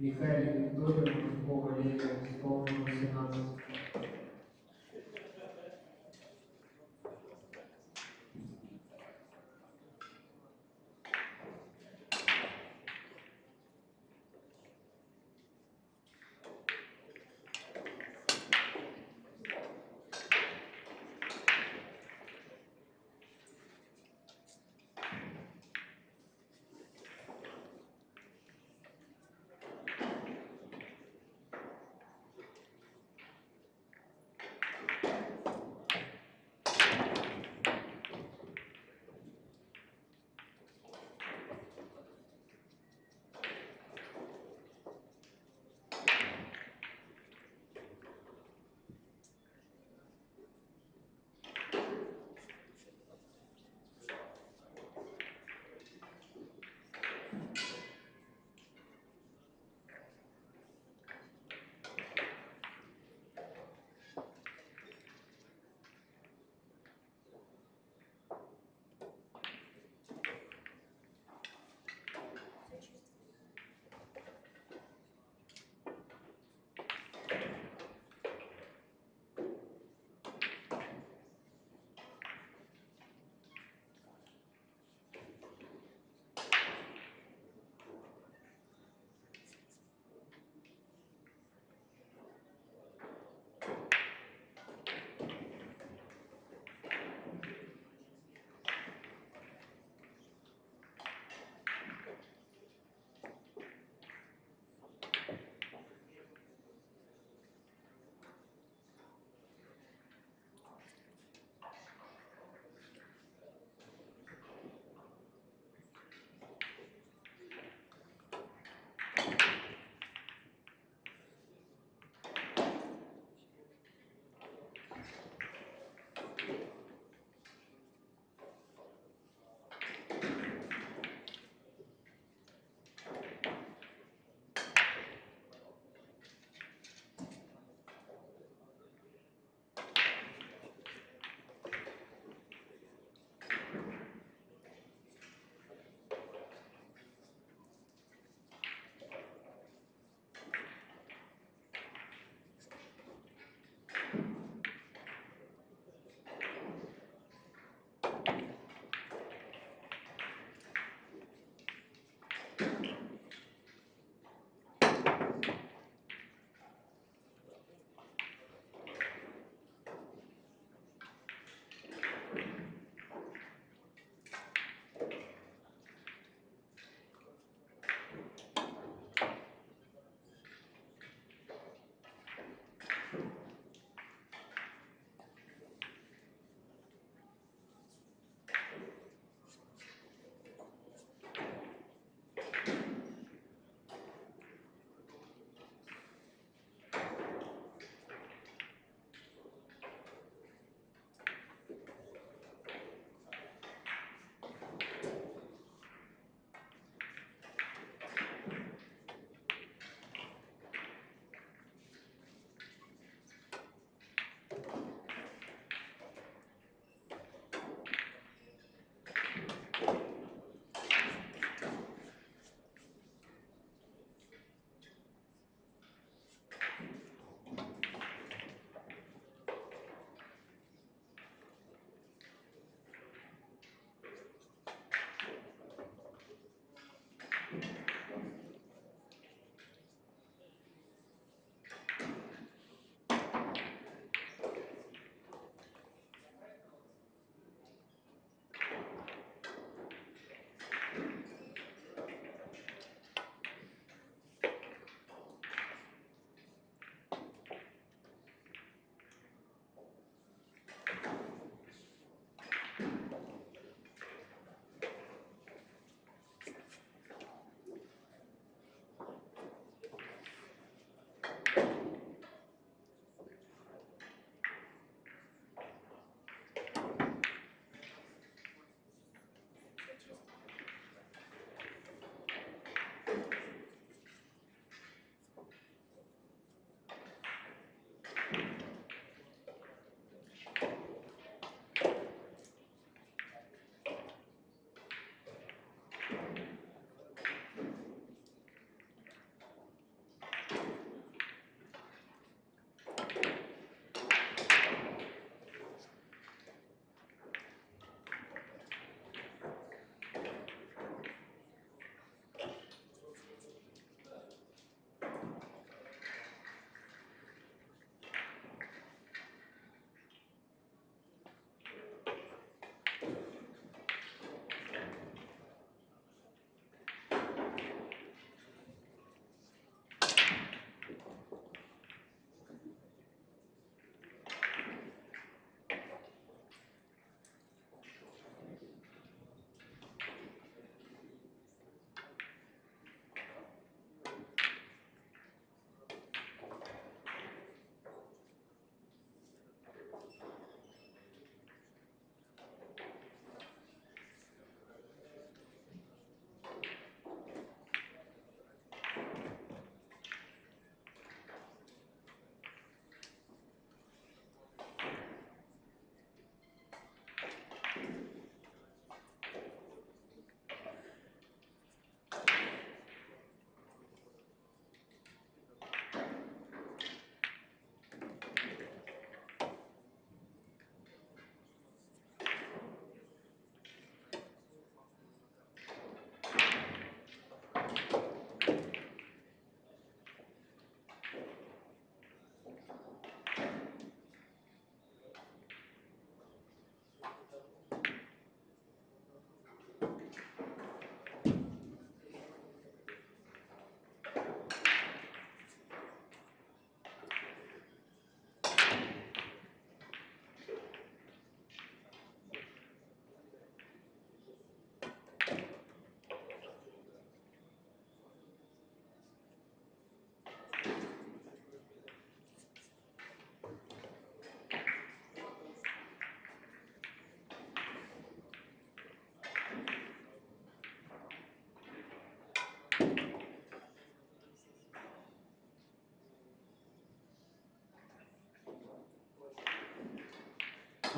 Михаил Викторович, Бога исполнил 18.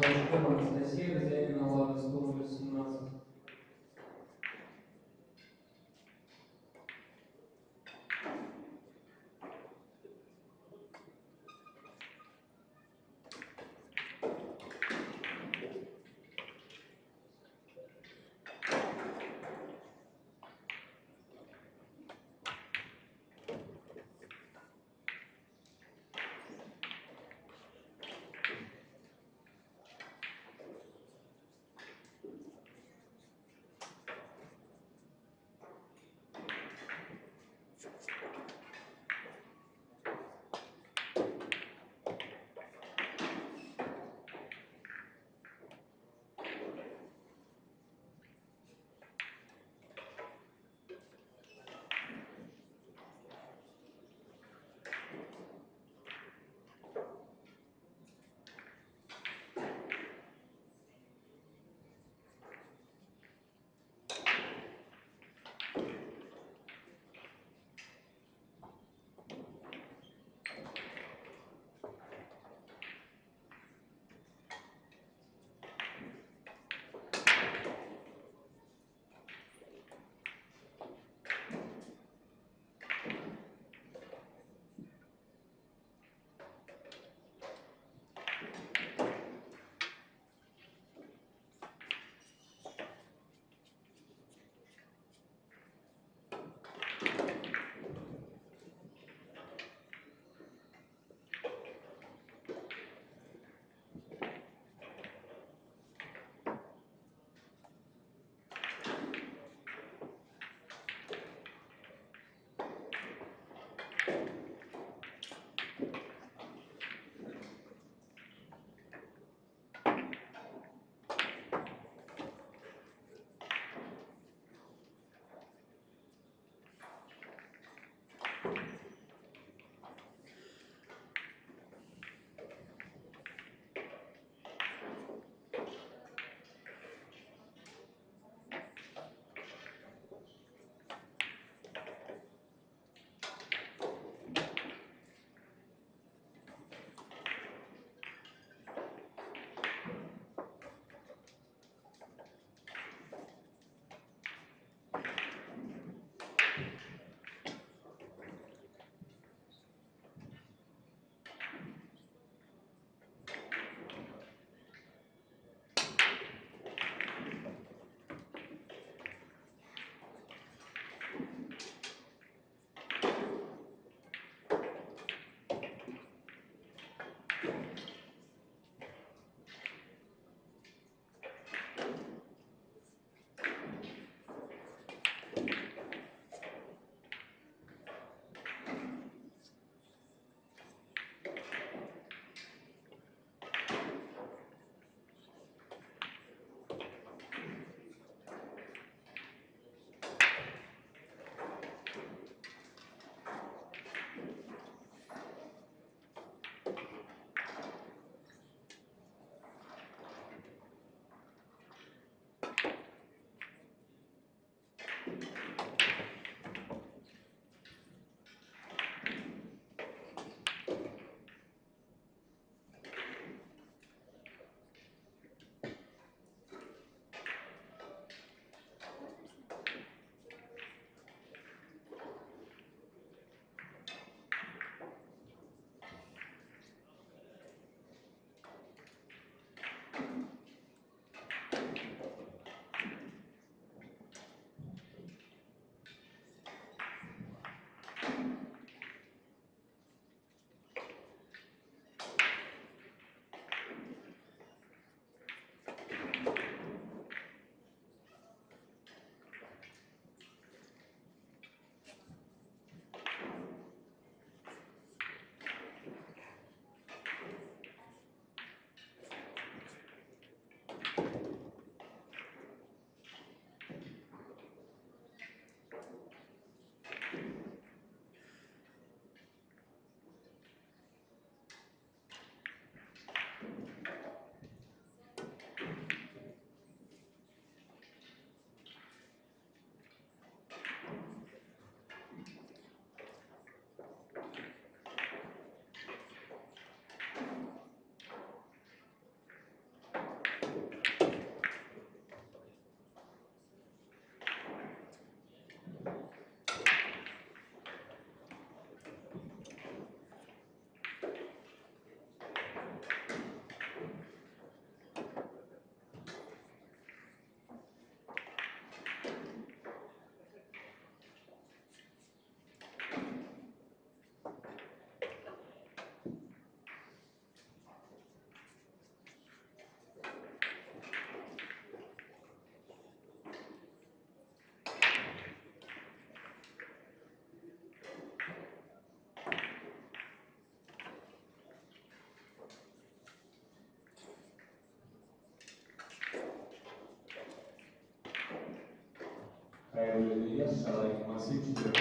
Пашкова Анастасия, хозяйка Лада 118. Khairul Belediyah secara é uma juga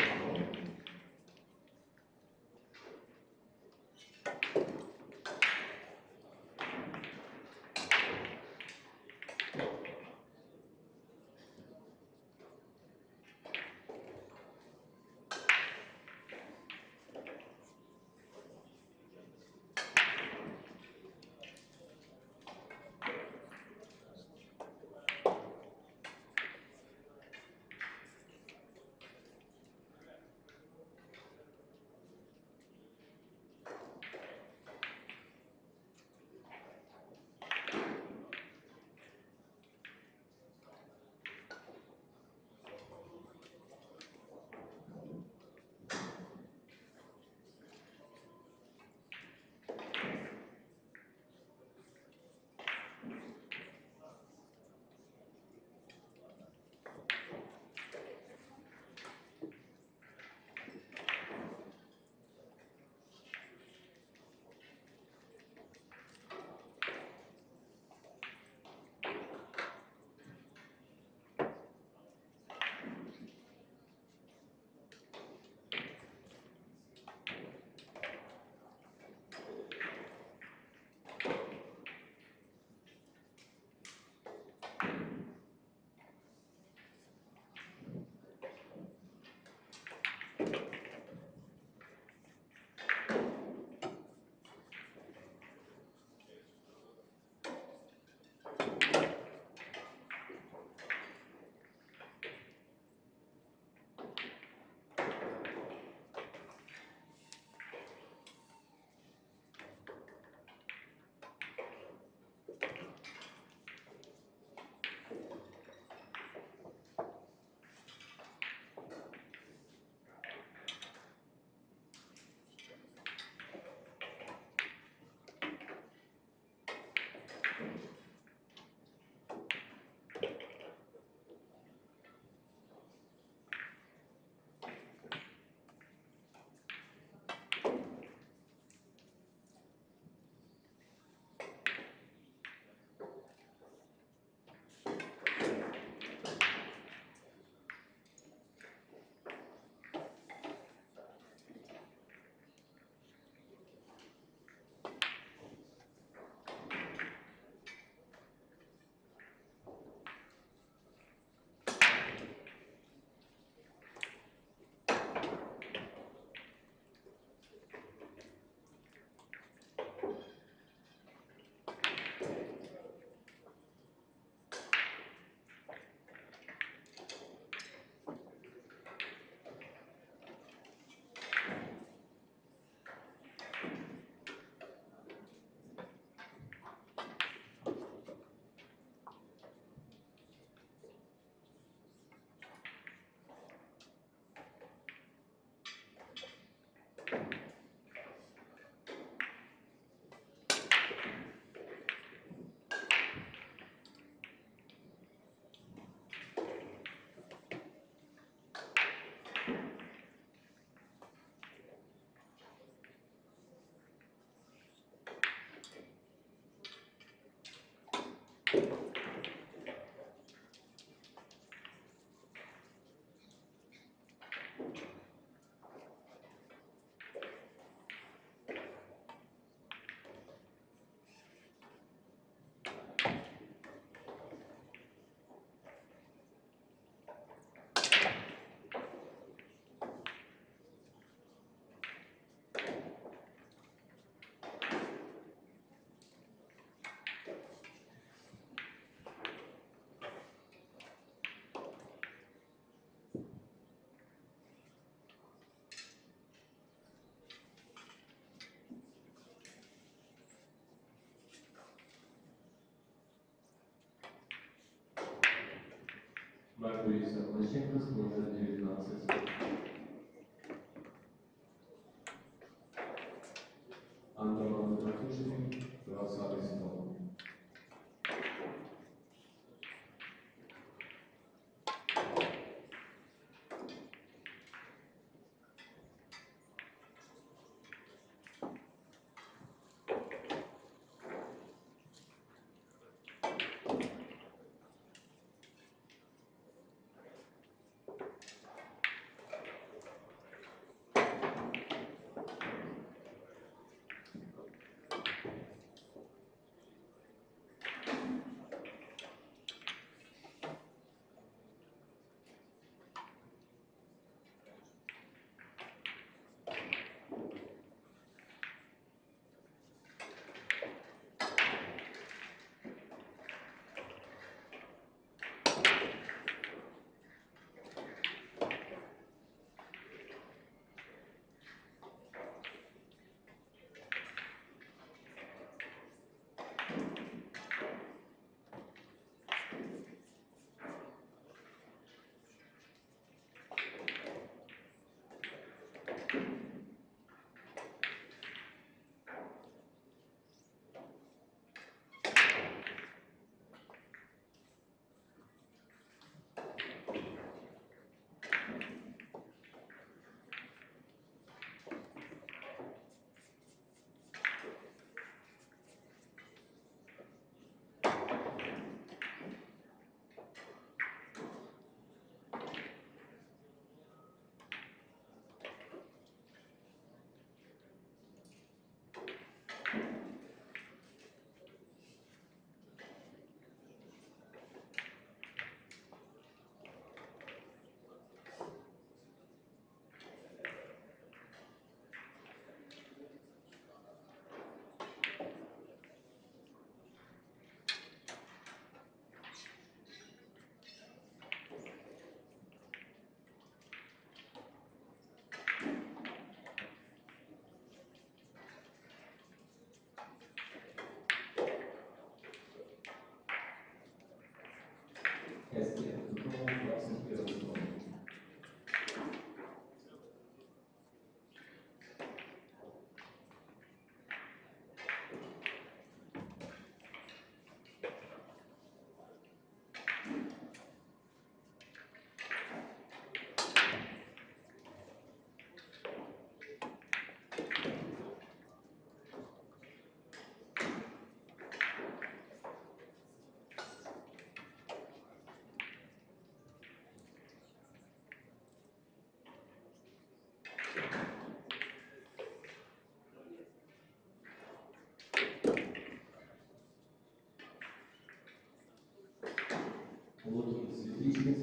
Lord? Матвея Савлаченко, сложно 19. Антон Матушин, 20 стол. Костя, Лукин, Светличкин,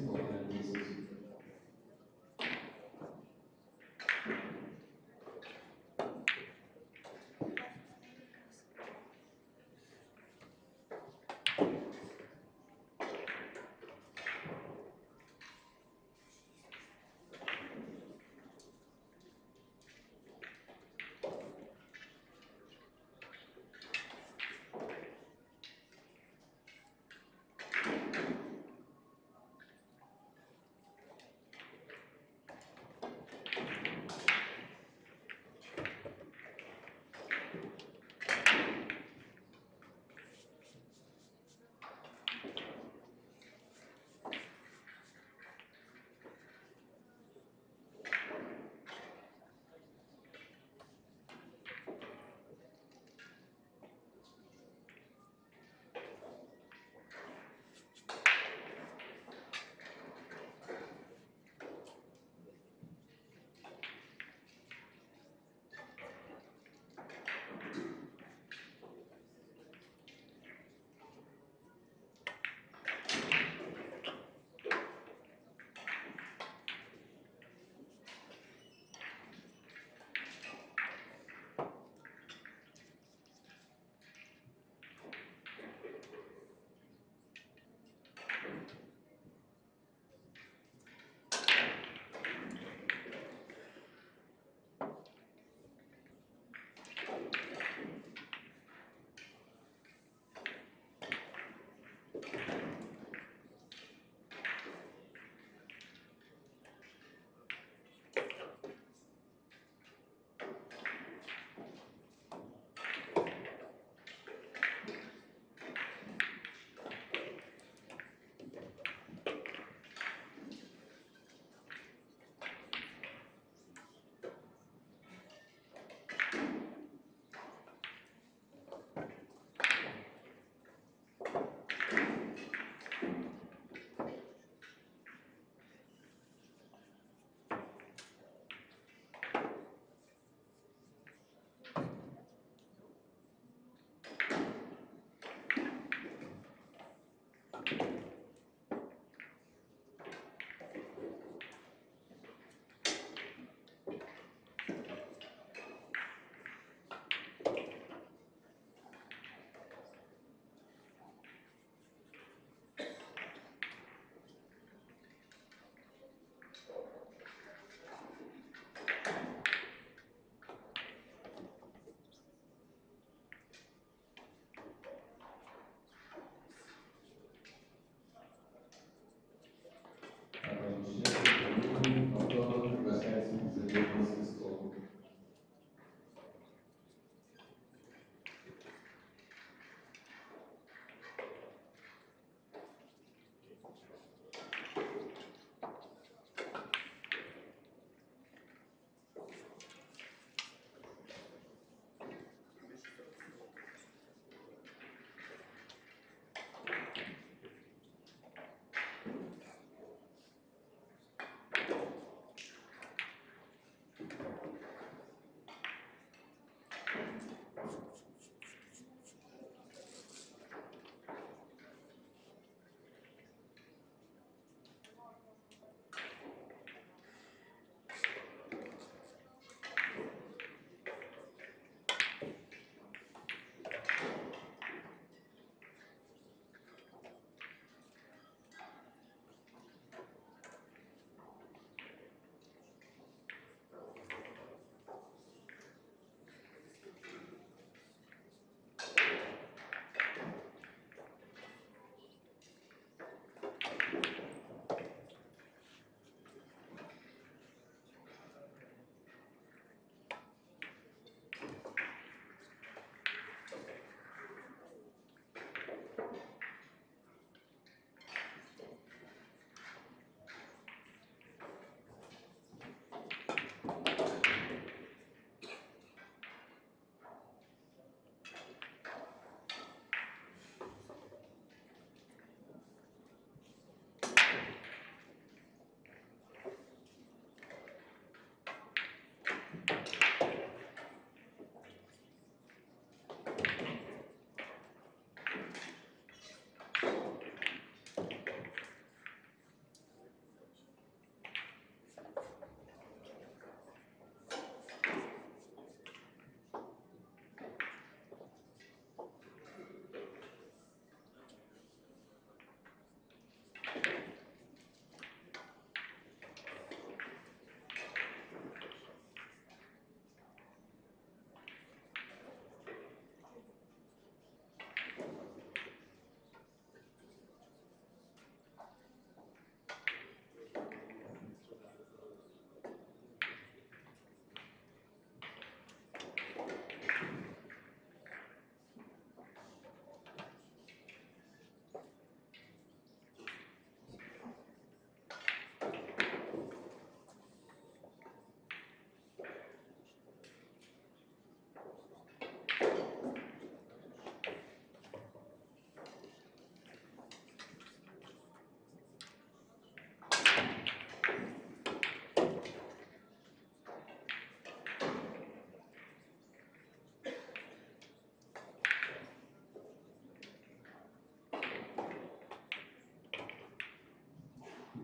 Francisco.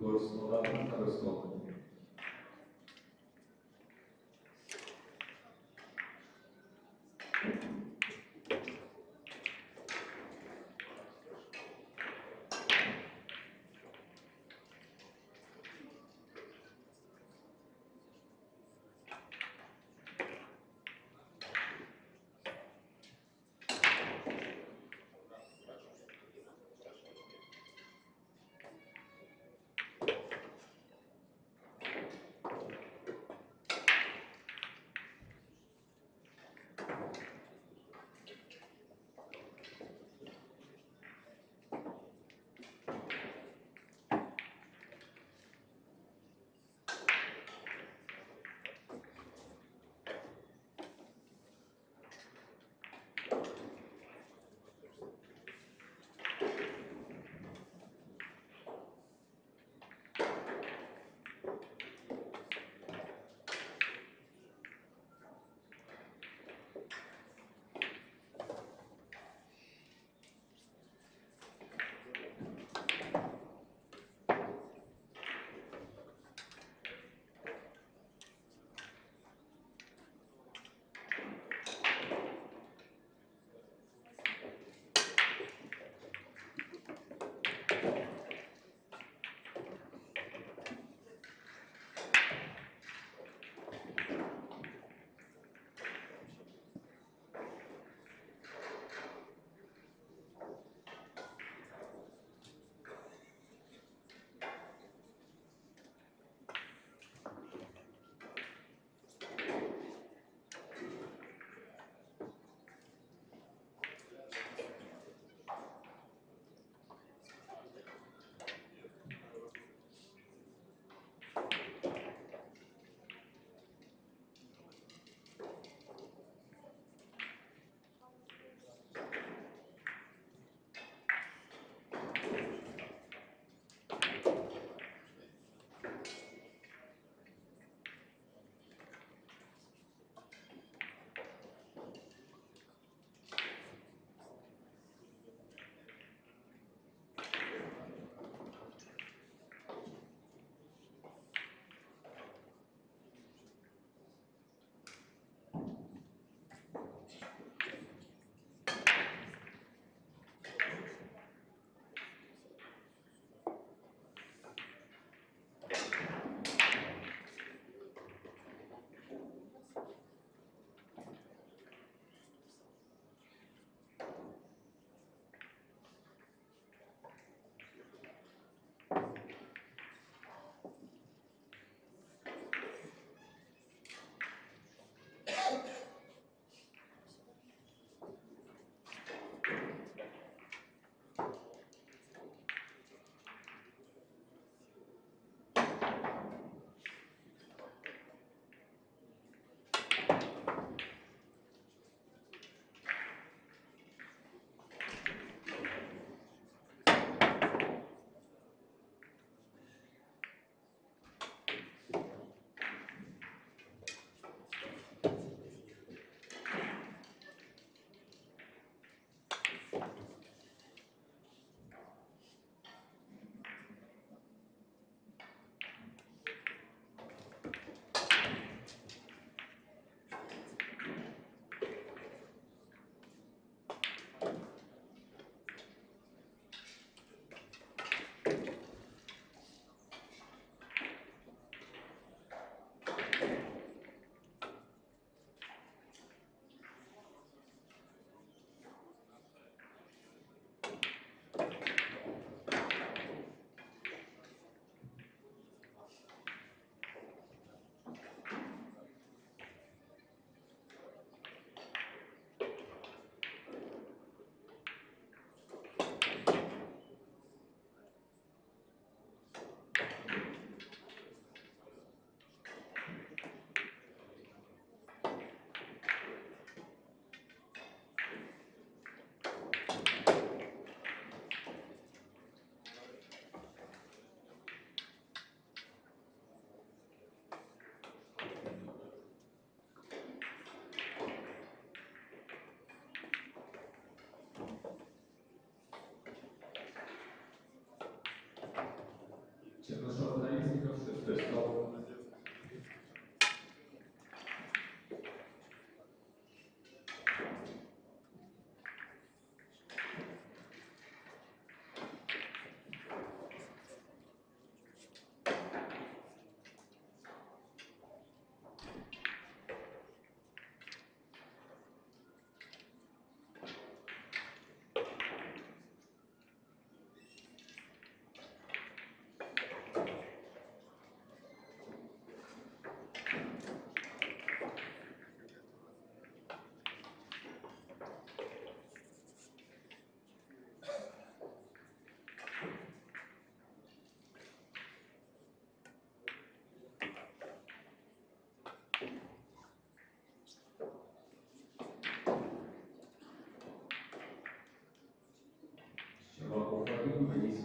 Славян, 10.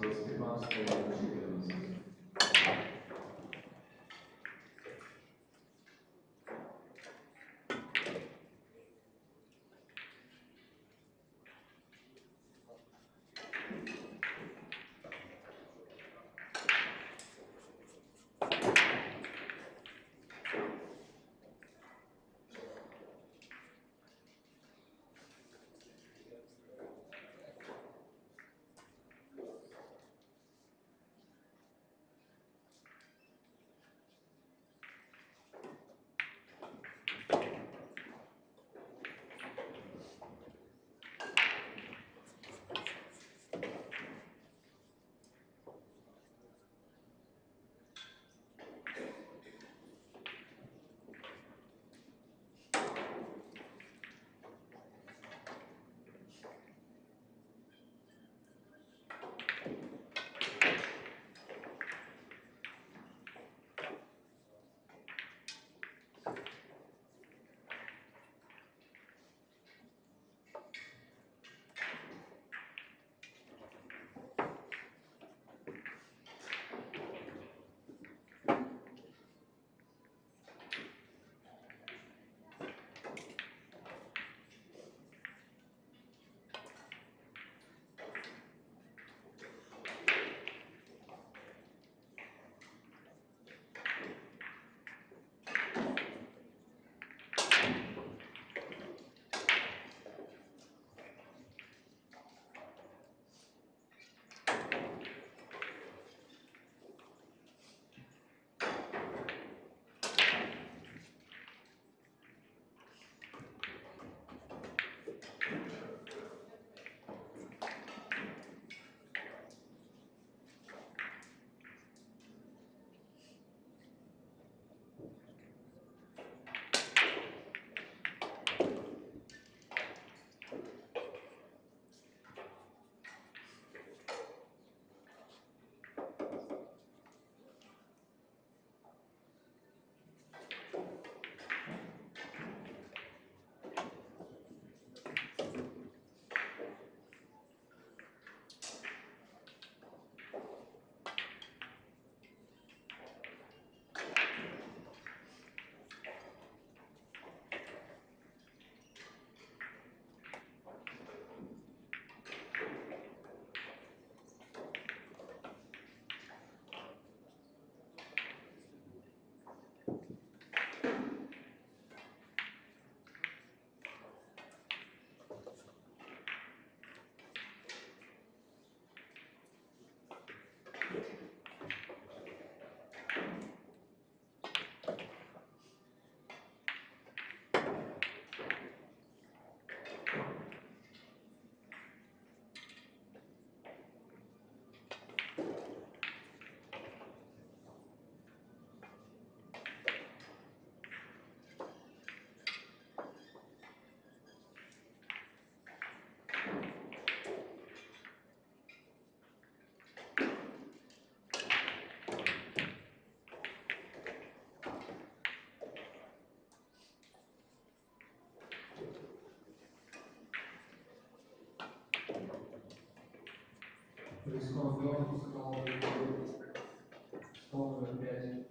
prostě vás to 15 14. Рискон Леон, стол, стол номер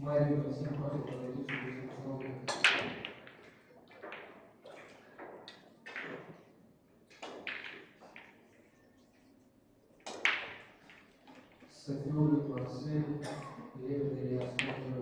Maria do Francisco, Maria do Francisco, eu te e eu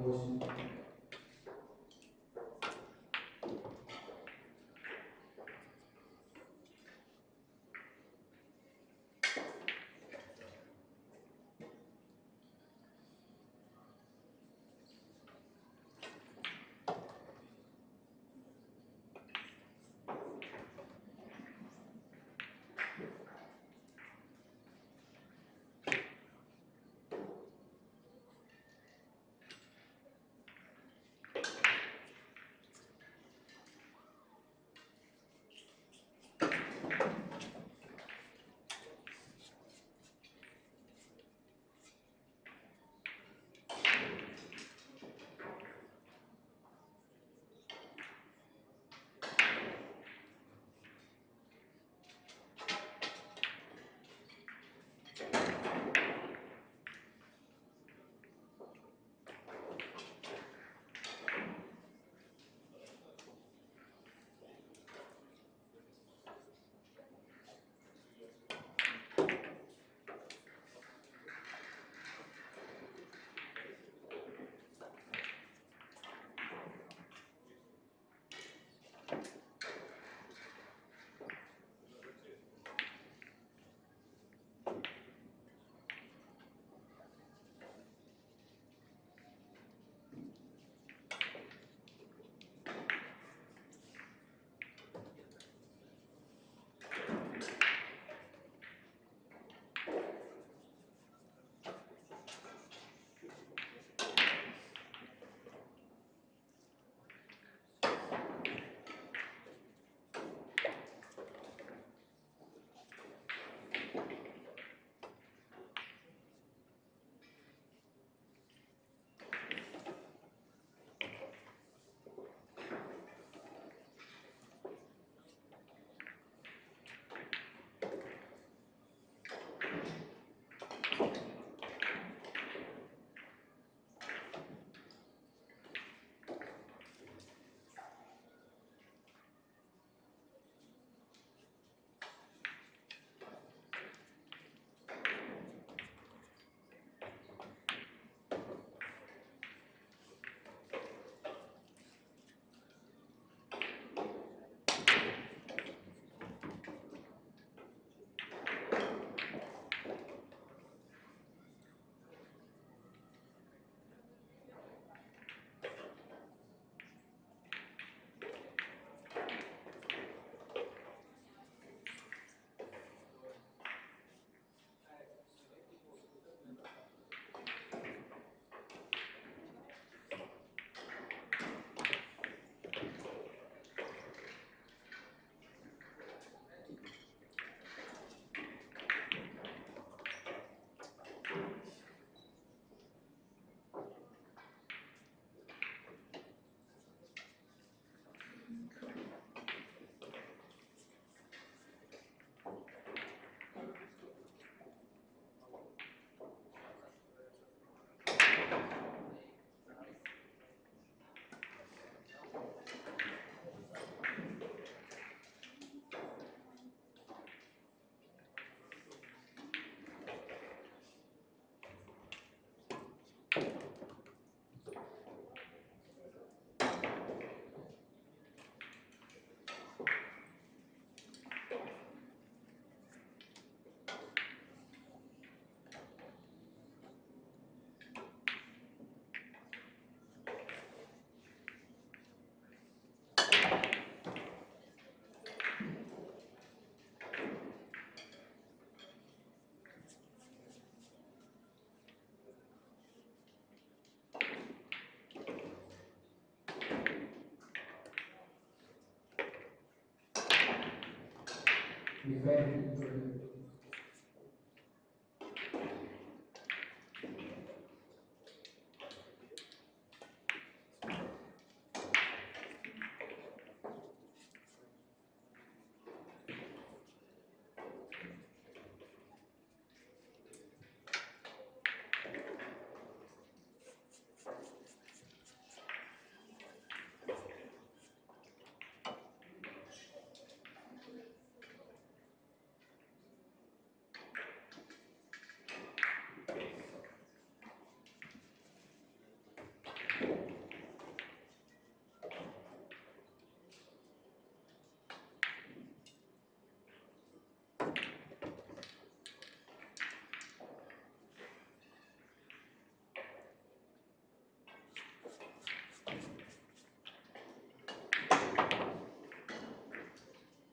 is very important.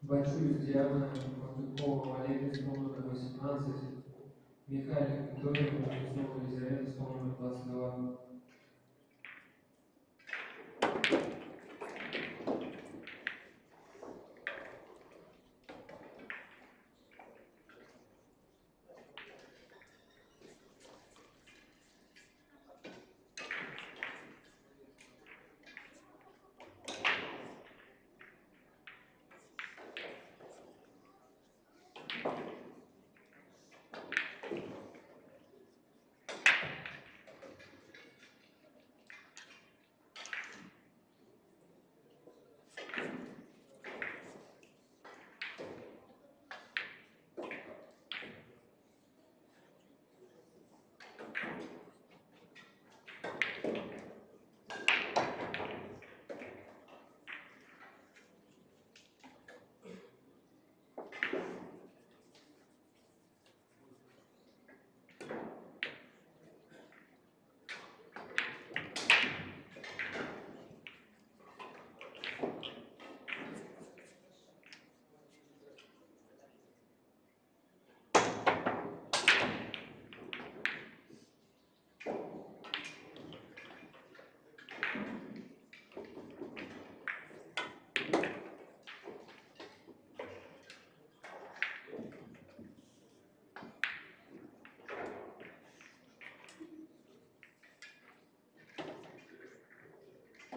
Бачусь Діана Пастухова Валерія з номером 18, Михайлик Вікторія Кузнецова Елизавета з номером 22,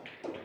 Thank you.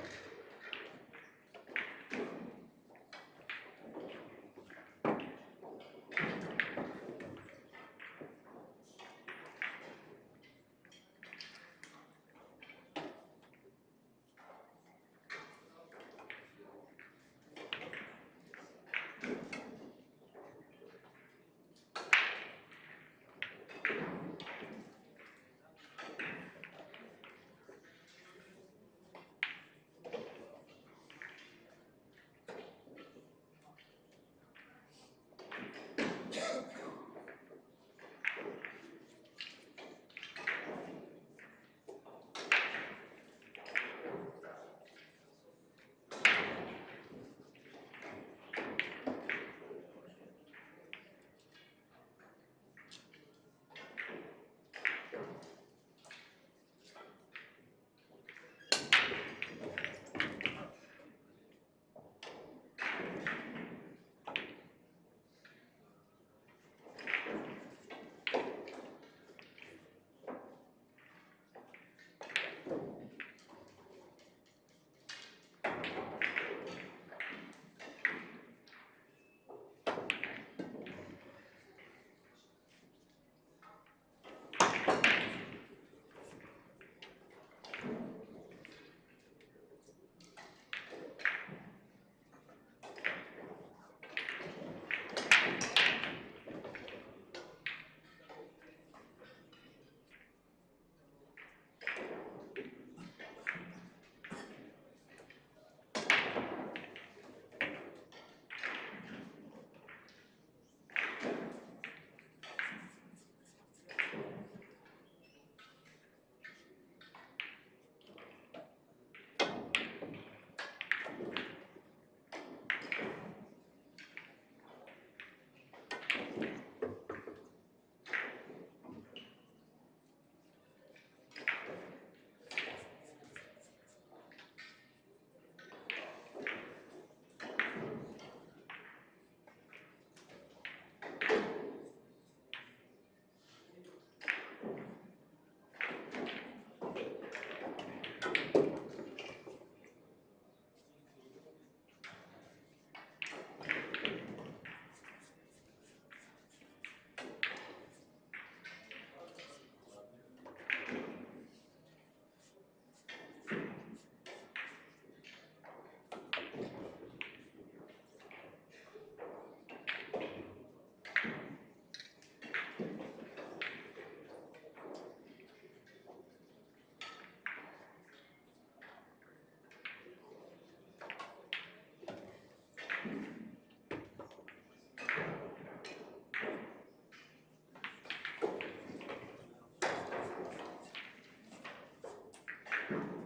Thank you.